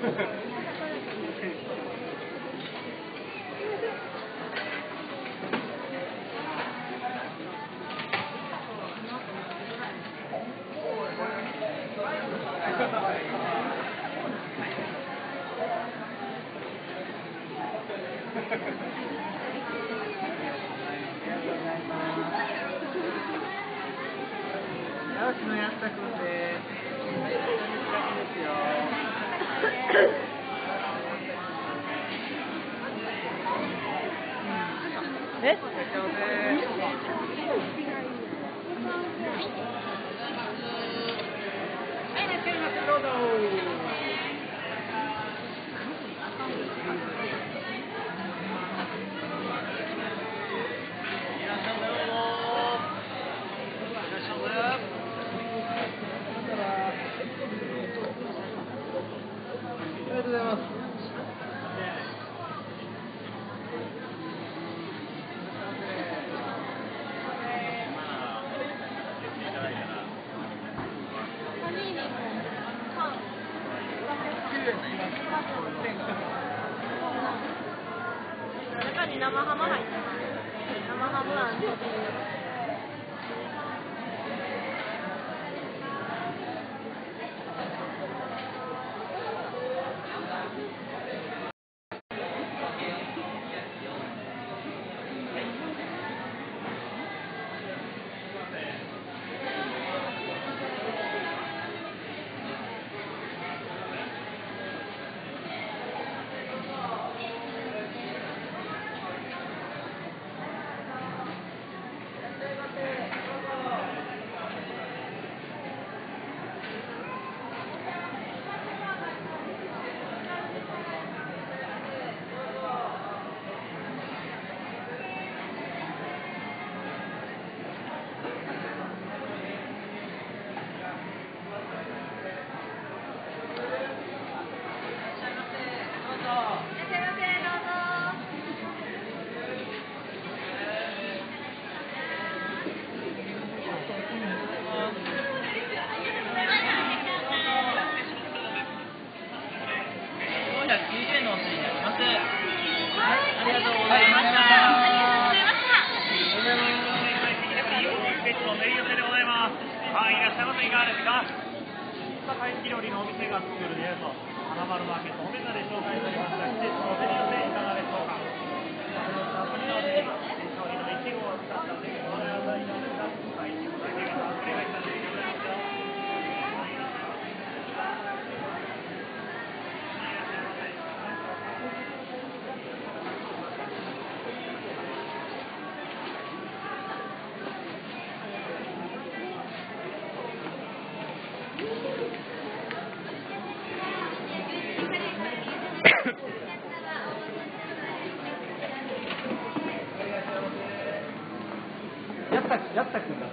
私のやったことで、ます。え社長です。はい、いらっしゃいませ、どうぞ。いらっしゃいませ、どうぞ。いらっしゃいませ。ありがとうございます。中に生ハム入ってます。生ハムア490のお釣りになります。はい、ありがとうございました。ベッドのメイン寄せでございます。はい、いらっしゃいませ。い。かがです。か堺木料理のお店が作るデート、花丸マーケット、おめでで紹介されましたやった、やったくんだ。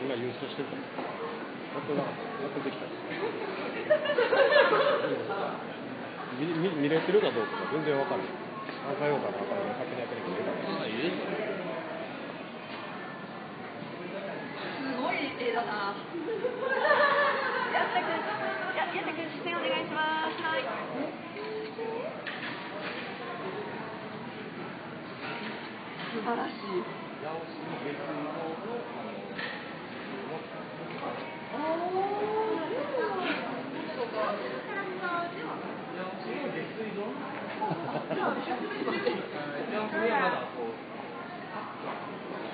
今優勝してるか？ら。やっとな、やっとできた。見見見れてるかどうかが全然わかんない。何回ようかな、分からない。勝手にやってるけど、かな。やったく、や、やったく、視線お願いします。はい。素晴らしい。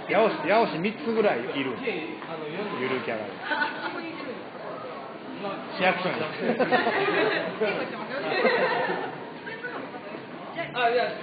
八尾市、八尾市三つぐらいいる。ゆるキャラで。市役所に。あ、いや、違う。